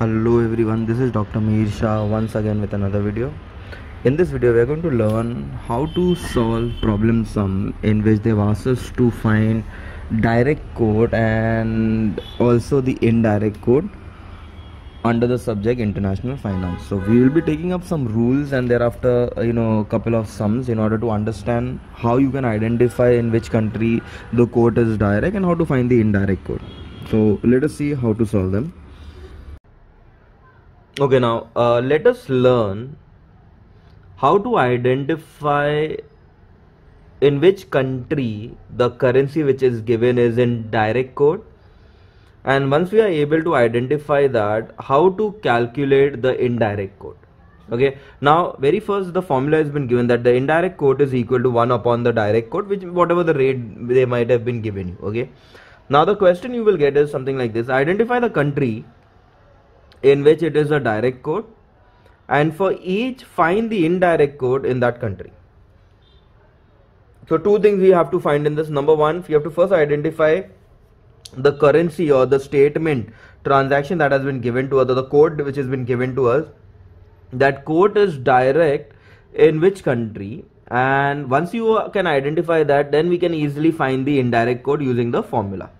Hello everyone, this is Dr. Mihir Shah once again with another video. In this video, we are going to learn how to solve problem sum in which they've asked us to find direct quote and also the indirect quote under the subject international finance. So we will be taking up some rules and thereafter, you know, a couple of sums in order to understand how you can identify in which country the quote is direct and how to find the indirect quote. So let us see how to solve them. Okay, now uh, let us learn how to identify in which country the currency which is given is in direct quote. And once we are able to identify that how to calculate the indirect quote. Okay now very first the formula has been given that the indirect quote is equal to 1 upon the direct quote which whatever the rate they might have been given you okay? Now the question you will get is something like this. Identify the country in which it is a direct quote and for each find the indirect quote in that country. So two things we have to find in this. Number one we have to first identify the currency or the statement transaction that has been given to us or the quote which has been given to us. That quote is direct in which country and once you can identify that then we can easily find the indirect quote using the formula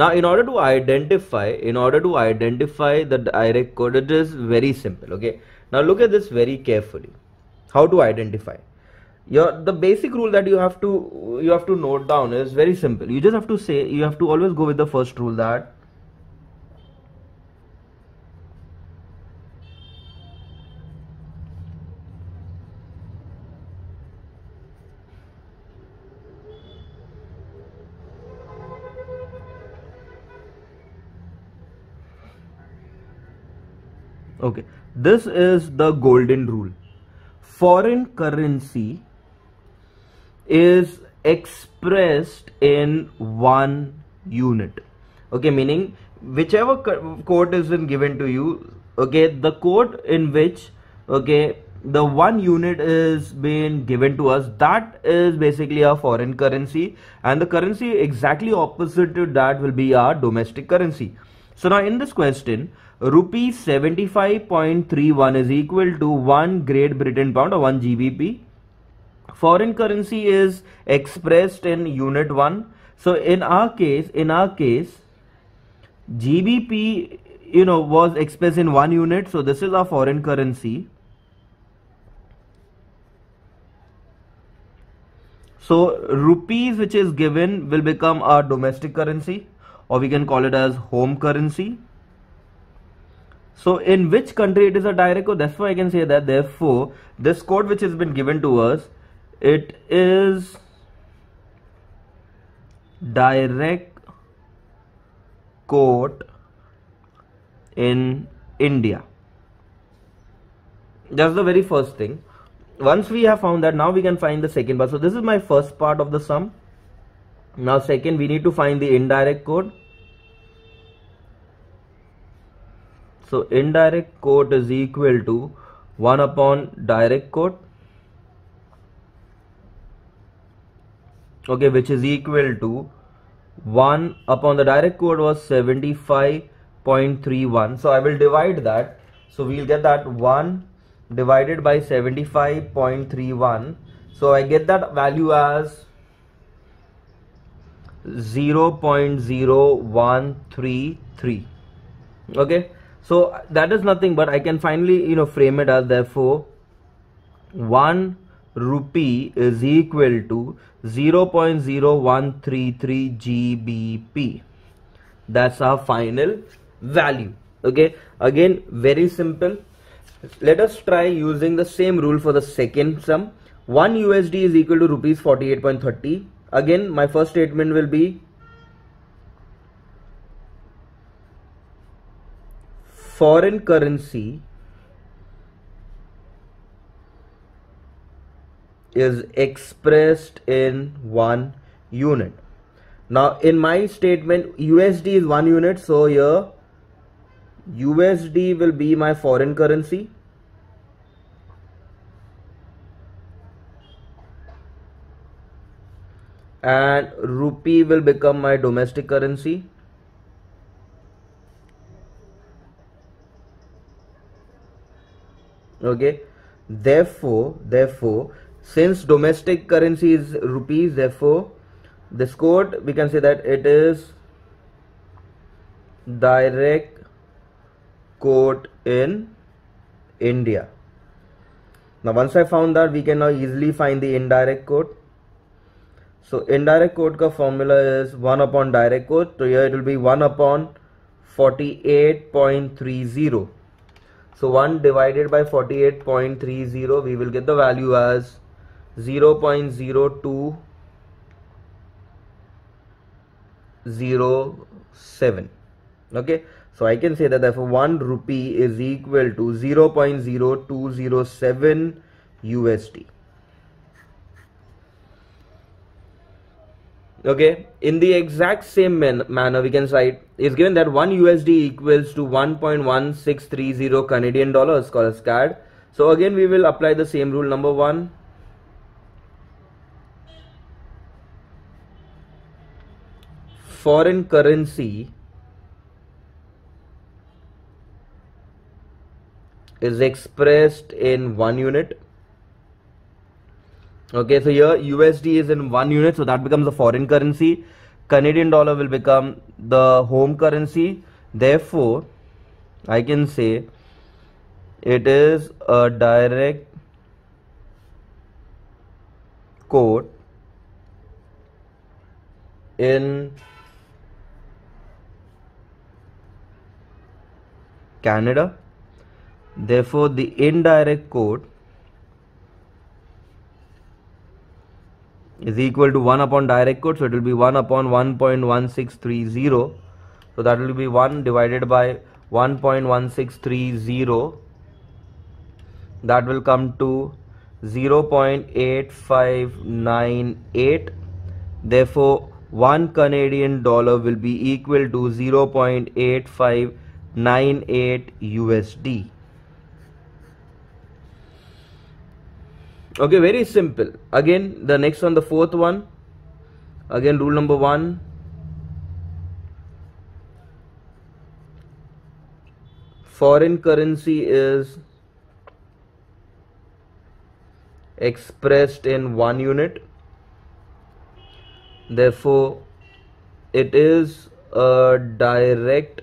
now in order to identify in order to identify the direct quote it is very simple okay? Now look at this very carefully. How to identify? Your the basic rule that you have to you have to note down is very simple. You just have to say you have to always go with the first rule that okay. This is the golden rule. Foreign currency is expressed in one unit. Okay meaning whichever quote is been given to you okay the quote in which okay the one unit is being given to us that is basically a foreign currency and the currency exactly opposite to that will be our domestic currency. So now in this question rupee 75.31 is equal to 1 Great Britain pound or 1 GBP. Foreign currency is expressed in unit 1. So in our case, in our case, GBP, you know, was expressed in one unit. So this is our foreign currency. So rupees which is given will become our domestic currency or we can call it as home currency so in which country it is a direct quote? That's why I can say that therefore this quote which has been given to us, it is direct quote in India. That's the very first thing. Once we have found that, now we can find the second part. So this is my first part of the sum. Now second, we need to find the indirect quote. So indirect quote is equal to 1 upon direct quote. Okay, which is equal to 1 upon the direct quote was 75.31. So I will divide that. So we'll get that 1 divided by 75.31. So I get that value as 0.0133. Okay so that is nothing but I can finally you know frame it as therefore 1 rupee is equal to 0.0133 GBP that's our final value. Okay? Again very simple. Let us try using the same rule for the second sum. 1 USD is equal to rupees 48.30 again my first statement will be foreign currency is expressed in one unit. Now in my statement USD is one unit so here USD will be my foreign currency and rupee will become my domestic currency okay? Therefore therefore since domestic currency is rupees therefore this quote we can say that it is direct quote in India. Now once I found that we can now easily find the indirect quote so indirect quote ka formula is 1 upon direct quote so here it will be 1 upon 48.30 so 1 divided by 48.30 we will get the value as 0 0.0207 okay? So I can say that therefore 1 rupee is equal to 0 0.0207 USD okay? In the exact same man manner we can write is given that 1 USD equals to 1.1630 Canadian dollars called as so again we will apply the same rule. Number 1 foreign currency is expressed in one unit okay so here USD is in one unit so that becomes a foreign currency. Canadian dollar will become the home currency. Therefore I can say it is a direct quote in Canada. Therefore the indirect quote is equal to 1 upon direct quote so it will be 1 upon 1.1630 so that will be 1 divided by 1.1630 that will come to 0.8598 therefore 1 Canadian dollar will be equal to 0.8598 USD okay very simple. Again the next one the fourth one. Again rule number one. Foreign currency is expressed in one unit. Therefore it is a direct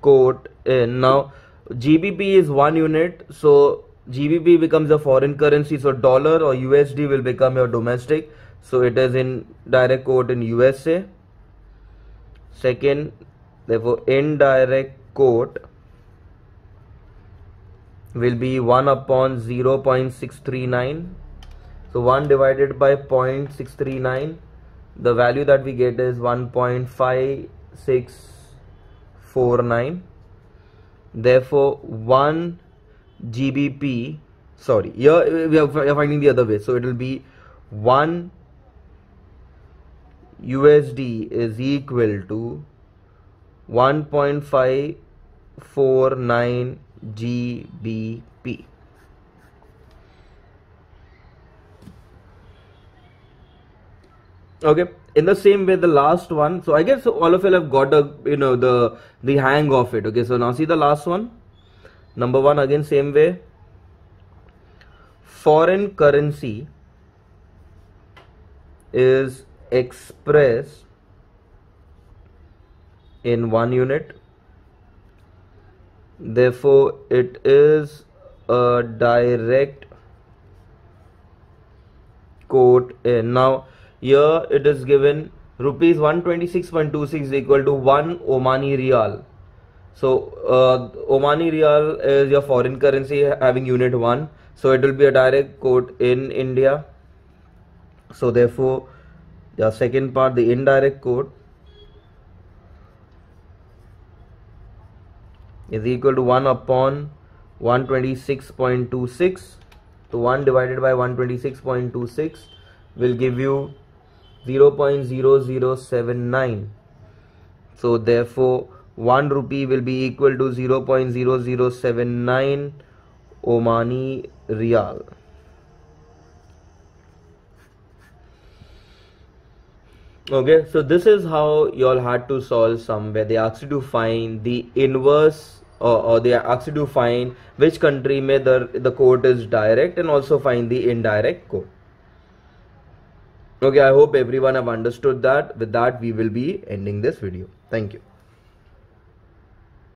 quote in. Now GBP is one unit so GBP becomes a foreign currency so dollar or USD will become your domestic. So it is in direct quote in USA second therefore indirect quote will be 1 upon 0 0.639 so 1 divided by 0.639 the value that we get is 1.5649 therefore 1 GBP sorry here we are finding the other way. So it will be 1 USD is equal to 1.549 GBP okay in the same way the last one so i guess all of you have got a you know the the hang of it. Okay so now see the last one number one again same way. Foreign currency is expressed in one unit. Therefore it is a direct quote in. Now here it is given rupees 126.26 equal to 1 omani riyal so uh, Omani Riyal is your foreign currency having unit 1. So it will be a direct quote in India. So therefore the second part the indirect quote is equal to 1 upon 126.26 so 1 divided by 126.26 will give you 0.0079 so therefore 1 rupee will be equal to 0.0079 Omani Riyal. Okay, so this is how you all had to solve some where they asked you to find the inverse or, or they asked you to find which country may the the quote is direct and also find the indirect quote. Okay i hope everyone have understood that. With that we will be ending this video. Thank you